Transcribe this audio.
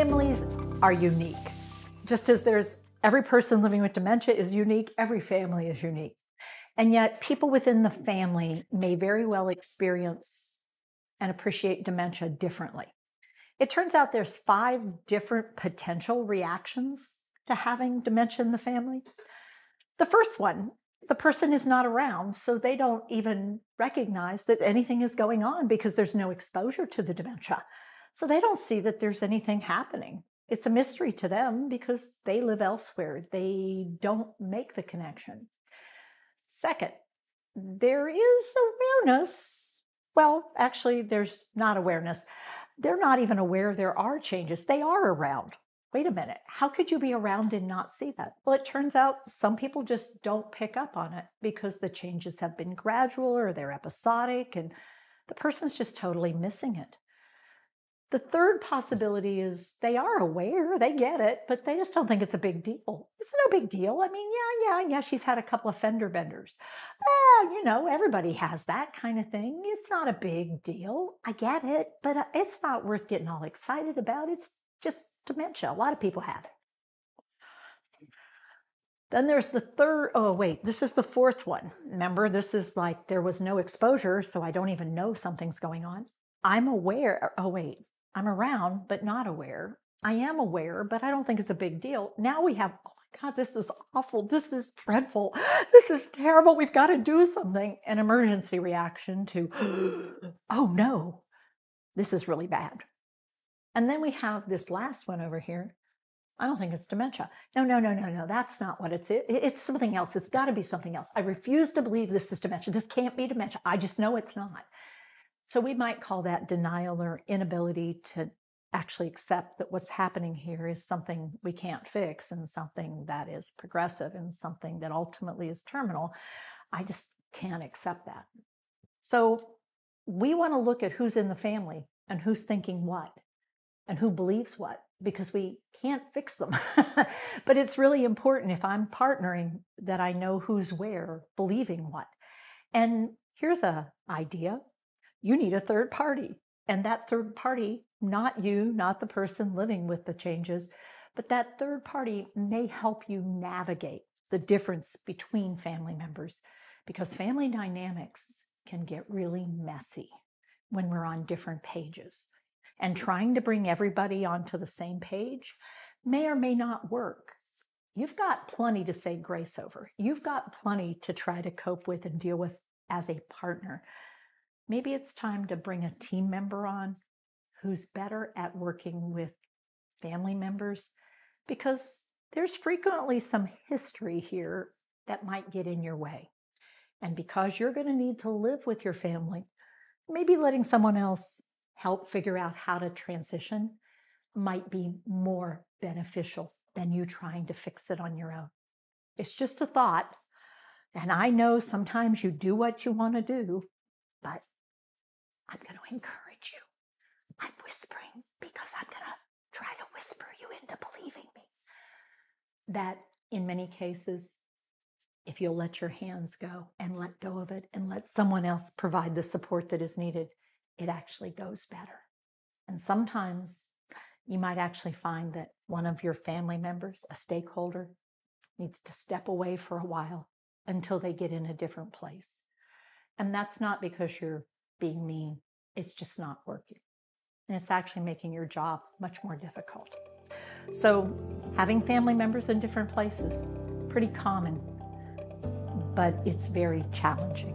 Families are unique. Just as there's every person living with dementia is unique, every family is unique. And yet, people within the family may very well experience and appreciate dementia differently. It turns out there's five different potential reactions to having dementia in the family. The first one, the person is not around, so they don't even recognize that anything is going on because there's no exposure to the dementia. So they don't see that there's anything happening. It's a mystery to them because they live elsewhere. They don't make the connection. Second, there is awareness. Well, actually, there's not awareness. They're not even aware there are changes. They are around. Wait a minute, how could you be around and not see that? Well, it turns out some people just don't pick up on it because the changes have been gradual or they're episodic and the person's just totally missing it. The third possibility is they are aware, they get it, but they just don't think it's a big deal. It's no big deal. I mean, yeah, yeah, yeah, she's had a couple of fender benders. You know, everybody has that kind of thing. It's not a big deal. I get it, but uh, it's not worth getting all excited about. It's just dementia. A lot of people have it. Then there's the third, oh, wait, this is the fourth one. Remember, this is like there was no exposure, so I don't even know something's going on. I'm aware, oh, wait, I'm around, but not aware. I am aware, but I don't think it's a big deal. Now we have, oh my God, this is awful. This is dreadful. This is terrible. We've got to do something. An emergency reaction to, oh no, this is really bad. And then we have this last one over here. I don't think it's dementia. No, no, no, no, no. That's not what it's. It, it's something else. It's got to be something else. I refuse to believe this is dementia. This can't be dementia. I just know it's not. So we might call that denial or inability to actually accept that what's happening here is something we can't fix and something that is progressive and something that ultimately is terminal. I just can't accept that. So we want to look at who's in the family and who's thinking what and who believes what because we can't fix them. but it's really important if I'm partnering that I know who's where, believing what. And here's a idea you need a third party. And that third party, not you, not the person living with the changes, but that third party may help you navigate the difference between family members because family dynamics can get really messy when we're on different pages. And trying to bring everybody onto the same page may or may not work. You've got plenty to say grace over. You've got plenty to try to cope with and deal with as a partner maybe it's time to bring a team member on who's better at working with family members because there's frequently some history here that might get in your way. And because you're going to need to live with your family, maybe letting someone else help figure out how to transition might be more beneficial than you trying to fix it on your own. It's just a thought. And I know sometimes you do what you want to do, but I'm going to encourage you. I'm whispering because I'm going to try to whisper you into believing me. That in many cases, if you'll let your hands go and let go of it and let someone else provide the support that is needed, it actually goes better. And sometimes you might actually find that one of your family members, a stakeholder, needs to step away for a while until they get in a different place. And that's not because you're being mean. It's just not working. And it's actually making your job much more difficult. So, having family members in different places, pretty common, but it's very challenging.